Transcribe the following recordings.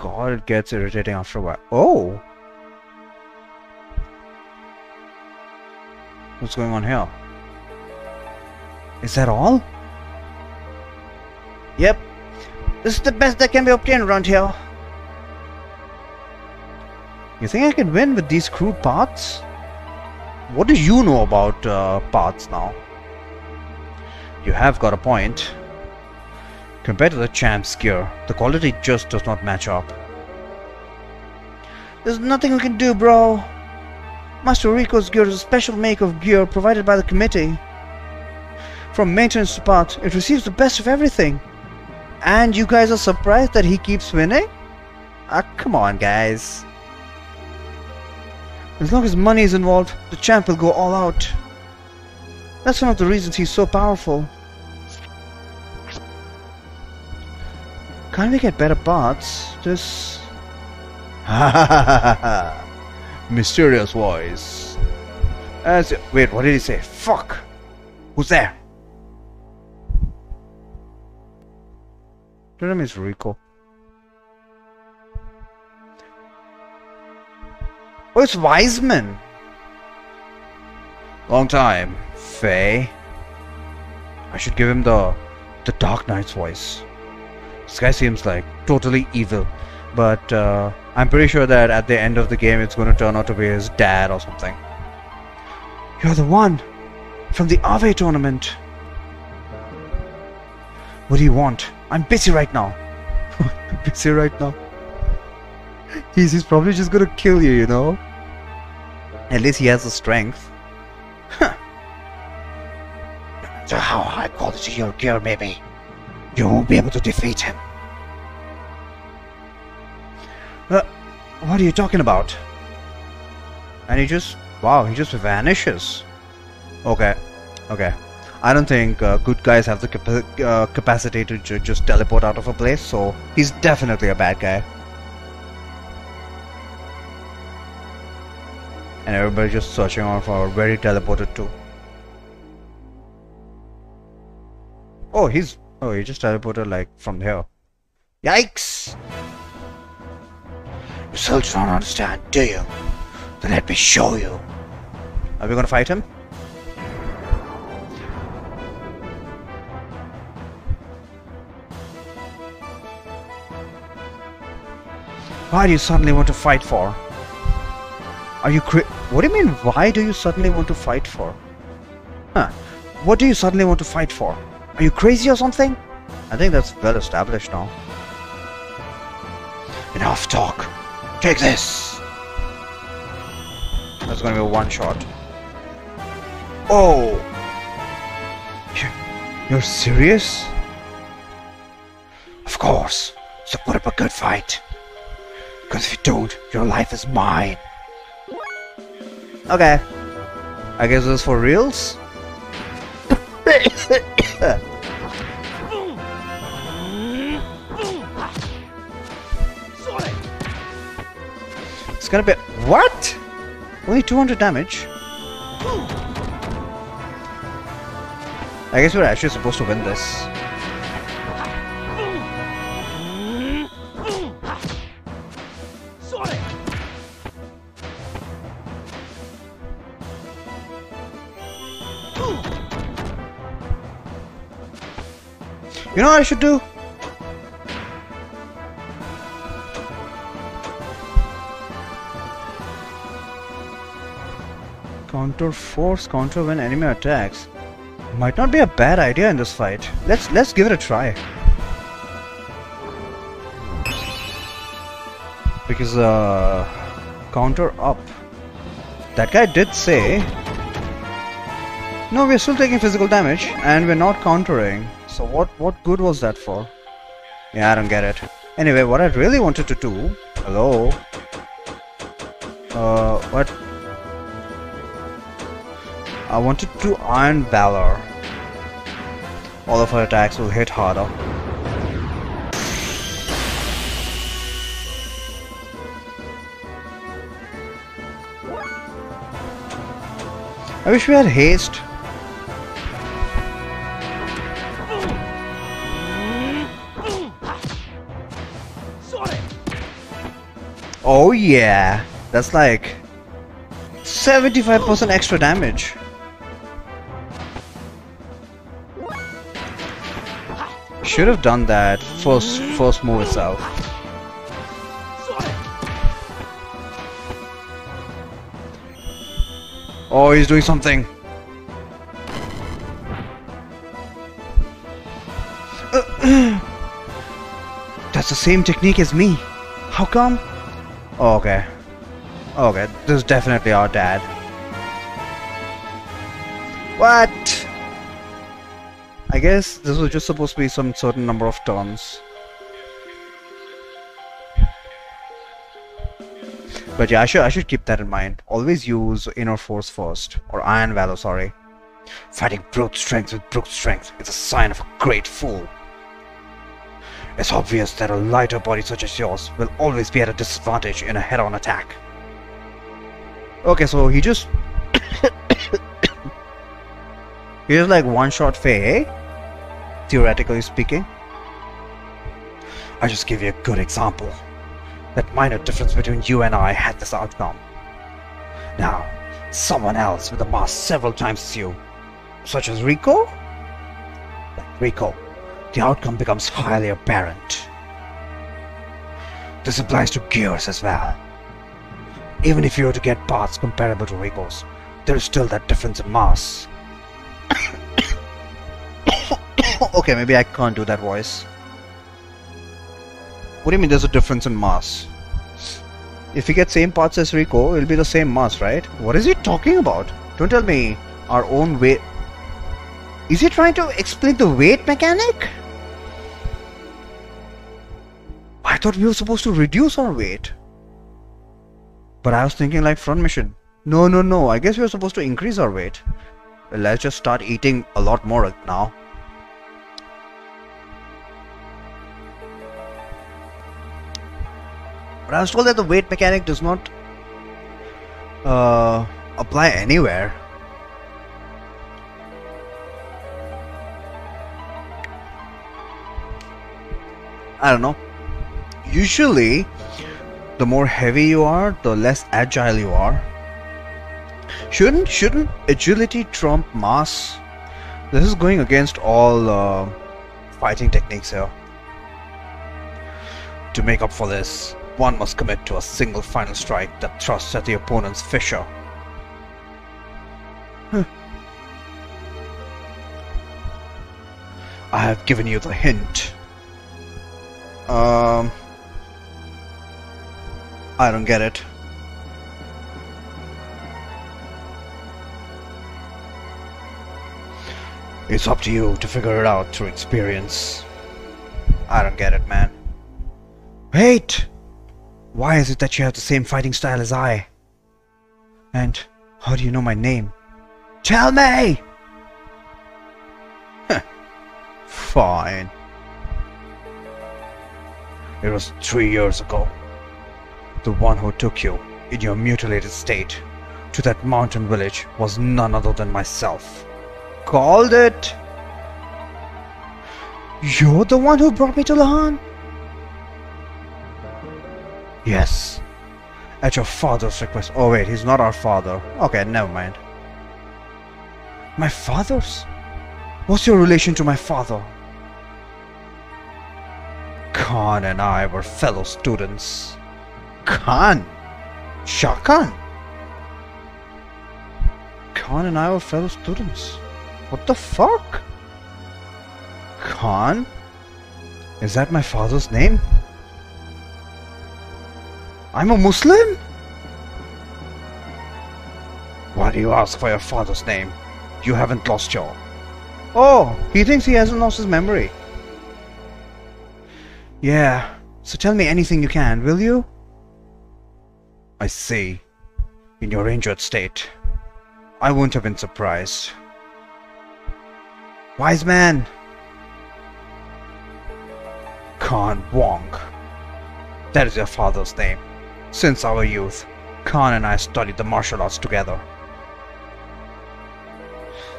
god, it gets irritating after a while. Oh! What's going on here? Is that all? Yep. This is the best that can be obtained around here. You think I can win with these crude parts? What do you know about uh, parts now? You have got a point. Compared to the champ's gear, the quality just does not match up. There's nothing we can do, bro. Master Rico's gear is a special make of gear provided by the committee. From maintenance to it receives the best of everything. And you guys are surprised that he keeps winning? Ah, come on, guys. As long as money is involved, the champ will go all out. That's one of the reasons he's so powerful. Can't we get better parts? This... Mysterious voice. As wait, what did he say? Fuck! Who's there? Your name is Rico. Oh, it's Wiseman! Long time, Fei. I should give him the the Dark Knight's voice. This guy seems like totally evil, but uh, I'm pretty sure that at the end of the game it's going to turn out to be his dad or something. You're the one from the Aveh tournament. What do you want? I'm busy right now. busy right now. He's, he's probably just gonna kill you, you know? At least he has the strength. Huh. Matter how high quality your gear may be, you won't be able to defeat him. Uh, what are you talking about? And he just, wow, he just vanishes. Okay, okay. I don't think uh, good guys have the capa uh, capacity to ju just teleport out of a place, so he's definitely a bad guy. And everybody just searching on for where he teleported to. Oh, he's oh he just teleported like from here. Yikes! You still don't understand, do you? Then let me show you. Are we gonna fight him? Why do you suddenly want to fight for? Are you cra- What do you mean, why do you suddenly want to fight for? Huh. What do you suddenly want to fight for? Are you crazy or something? I think that's well established now. Enough talk. Take this. That's gonna be a one shot. Oh! You're serious? Of course. So put up a good fight. Because if you don't, your life is mine. Okay. I guess this is for reals? it's gonna be... What? Only 200 damage? I guess we're actually supposed to win this. You know what I should do? Counter force counter when enemy attacks. Might not be a bad idea in this fight. Let's let's give it a try. Because uh counter up. That guy did say No, we're still taking physical damage and we're not countering. So what what good was that for? Yeah, I don't get it. Anyway, what I really wanted to do... Hello? Uh, what? I wanted to Iron Valor. All of her attacks will hit harder. I wish we had haste. Oh yeah, that's like 75% extra damage. Should have done that first first move itself. Oh, he's doing something. That's the same technique as me. How come? Okay. Okay, this is definitely our dad. What? I guess this was just supposed to be some certain number of turns. But yeah, I should I should keep that in mind. Always use inner force first, or iron valor. Sorry. Fighting brute strength with brute strength is a sign of a great fool. It's obvious that a lighter body such as yours will always be at a disadvantage in a head-on attack. Okay, so he just... he just like one-shot Fei, eh? Theoretically speaking. I just give you a good example. That minor difference between you and I had this outcome. Now, someone else with a mask several times as you, such as Rico? Like Rico, the outcome becomes highly apparent. This applies to gears as well. Even if you were to get parts comparable to Rico's, there is still that difference in mass. okay, maybe I can't do that voice. What do you mean there's a difference in mass? If you get same parts as Rico, it'll be the same mass, right? What is he talking about? Don't tell me our own weight. Is he trying to explain the weight mechanic? Thought we were supposed to reduce our weight. But I was thinking like front mission. No, no, no. I guess we are supposed to increase our weight. Let's just start eating a lot more now. But I was told that the weight mechanic does not uh, apply anywhere. I don't know. Usually, the more heavy you are, the less agile you are. Shouldn't shouldn't agility trump mass? This is going against all uh, fighting techniques here. To make up for this, one must commit to a single final strike that thrusts at the opponent's fissure. I have given you the hint. Um, I don't get it. It's up to you to figure it out through experience. I don't get it, man. Wait! Why is it that you have the same fighting style as I? And how do you know my name? Tell me! Fine. It was three years ago. The one who took you, in your mutilated state, to that mountain village was none other than myself. Called it! You're the one who brought me to Lahan? Yes. At your father's request. Oh wait, he's not our father. Okay, never mind. My father's? What's your relation to my father? Khan and I were fellow students. Khan? Shah Khan? Khan and I were fellow students. What the fuck? Khan? Is that my father's name? I'm a Muslim? Why do you ask for your father's name? You haven't lost your... Oh, he thinks he hasn't lost his memory. Yeah, so tell me anything you can, will you? I see. In your injured state. I wouldn't have been surprised. Wise man! Khan Wong. That is your father's name. Since our youth, Khan and I studied the martial arts together.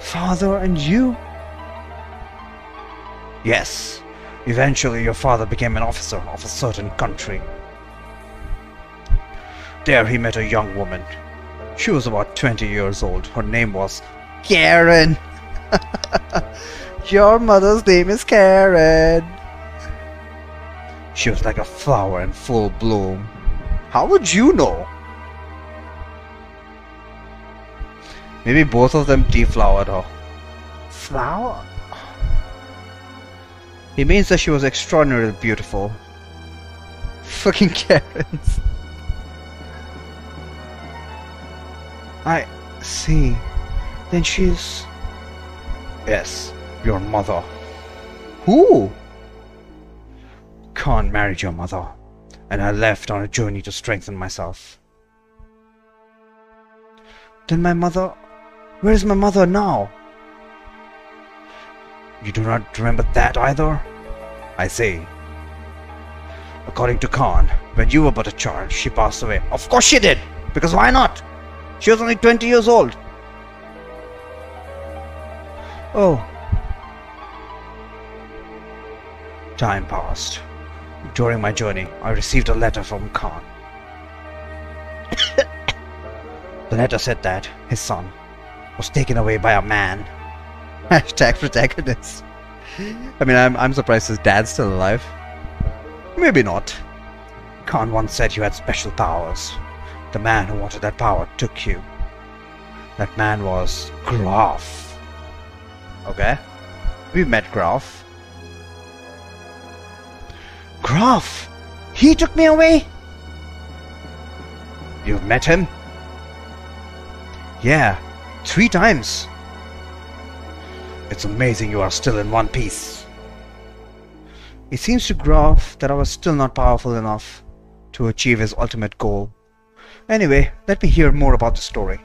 Father and you? Yes. Eventually your father became an officer of a certain country. There he met a young woman. She was about 20 years old. Her name was Karen. Your mother's name is Karen. She was like a flower in full bloom. How would you know? Maybe both of them deflowered her. Flower? He means that she was extraordinarily beautiful. Fucking Karens. I see. Then she's. Yes, your mother. Who? Khan married your mother, and I left on a journey to strengthen myself. Then my mother. Where is my mother now? You do not remember that either? I say. According to Khan, when you were but a child, she passed away. Of course she did! Because why not? She was only 20 years old. Oh. Time passed. During my journey, I received a letter from Khan. the letter said that his son was taken away by a man. Hashtag protagonist. I mean, I'm, I'm surprised his dad's still alive. Maybe not. Khan once said you had special powers. The man who wanted that power took you. That man was Grahf. Okay? We met Grahf. Grahf! He took me away? You've met him? Yeah, three times. It's amazing you are still in one piece. It seems to Grahf that I was still not powerful enough to achieve his ultimate goal. Anyway, let me hear more about the story.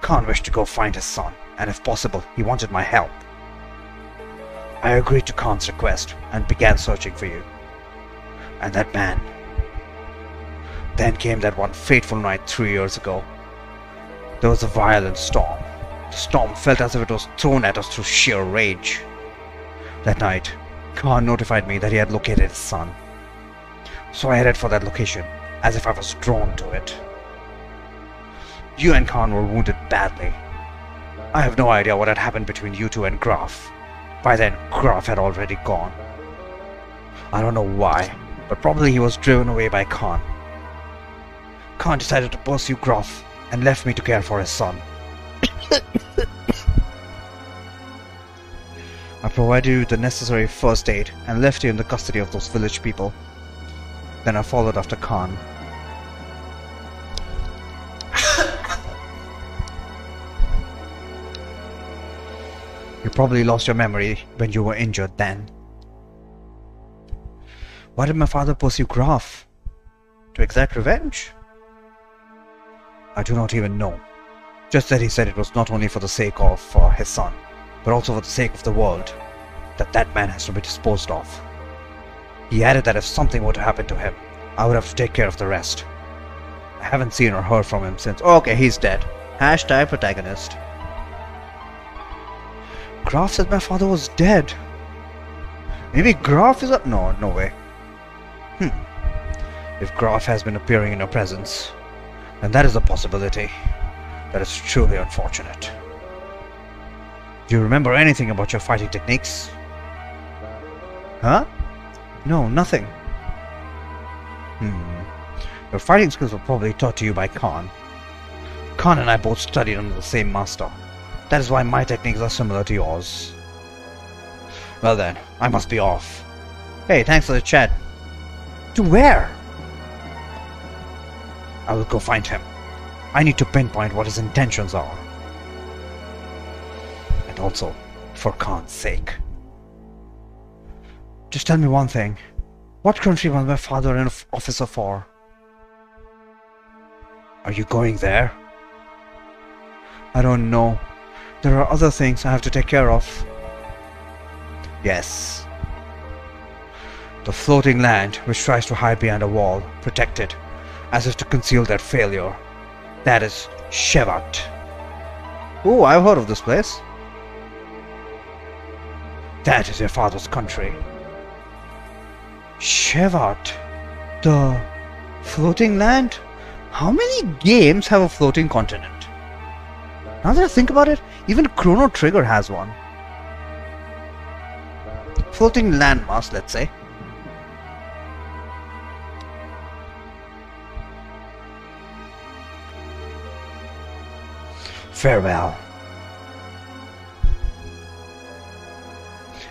Khan wished to go find his son, and if possible, he wanted my help. I agreed to Khan's request and began searching for you. And that man. Then came that one fateful night three years ago. There was a violent storm. The storm felt as if it was thrown at us through sheer rage. That night, Khan notified me that he had located his son. So I headed for that location, as if I was drawn to it. You and Khan were wounded badly. I have no idea what had happened between you two and Grahf. By then, Grahf had already gone. I don't know why, but probably he was driven away by Khan. Khan decided to pursue Grahf and left me to care for his son. I provided you the necessary first aid and left you in the custody of those village people. Then I followed after Khan. You probably lost your memory when you were injured then. Why did my father pursue Grahf? To exact revenge? I do not even know. Just that he said it was not only for the sake of uh, his son, but also for the sake of the world, that that man has to be disposed of. He added that if something were to happen to him, I would have to take care of the rest. I haven't seen or heard from him since. Oh, okay, he's dead. Hashtag protagonist. Grahf said my father was dead. Maybe Grahf is a. No, no way. Hmm. If Grahf has been appearing in your presence, then that is a possibility. That is truly unfortunate. Do you remember anything about your fighting techniques? Huh? No, nothing. Hmm. Your fighting skills were probably taught to you by Khan. Khan and I both studied under the same master. That is why my techniques are similar to yours. Well then, I must be off. Hey, thanks for the chat. To where? I will go find him. I need to pinpoint what his intentions are. And also, for Khan's sake. Just tell me one thing. What country was my father an officer for? Are you going there? I don't know. There are other things I have to take care of. Yes. The floating land which tries to hide behind a wall, protected, as if to conceal their failure. That is Shevat. Oh, I've heard of this place. That is your father's country. Shevat. The Floating land? How many games have a floating continent? Now that I think about it, even Chrono Trigger has one. Floating landmass, let's say. Farewell.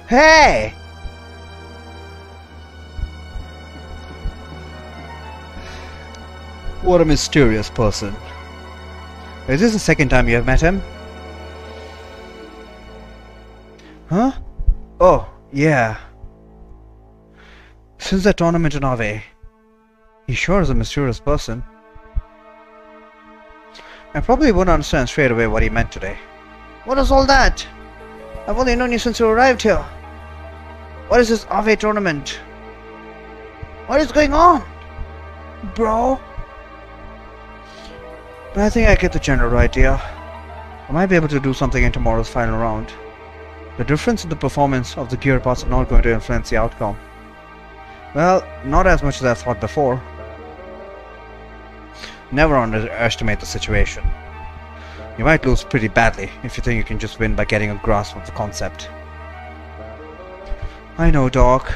Hey! What a mysterious person. Is this the second time you have met him? Huh? Oh, yeah. Since that tournament in Aveh, he sure is a mysterious person. I probably wouldn't understand straight away what he meant today. What is all that? I've only known you since you arrived here. What is this Aveh tournament? What is going on? Bro? But I think I get the general idea. I might be able to do something in tomorrow's final round. The difference in the performance of the gear parts are not going to influence the outcome. Well, not as much as I thought before. Never underestimate the situation. You might lose pretty badly if you think you can just win by getting a grasp of the concept. I know, Doc.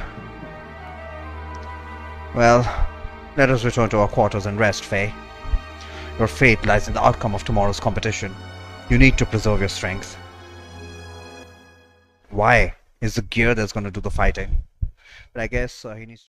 Well, let us return to our quarters and rest, Fei. Your fate lies in the outcome of tomorrow's competition. You need to preserve your strength. Why? Is the gear that's going to do the fighting. But I guess uh, he needs